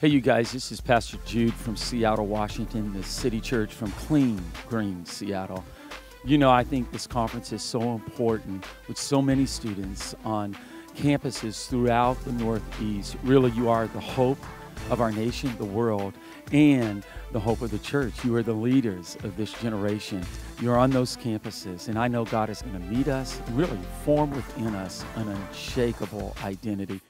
Hey, you guys, this is Pastor Jude from Seattle, Washington, the City Church from Clean Green, Seattle. You know, I think this conference is so important with so many students on campuses throughout the Northeast. Really, you are the hope of our nation, the world, and the hope of the church. You are the leaders of this generation. You're on those campuses, and I know God is going to meet us, really form within us an unshakable identity.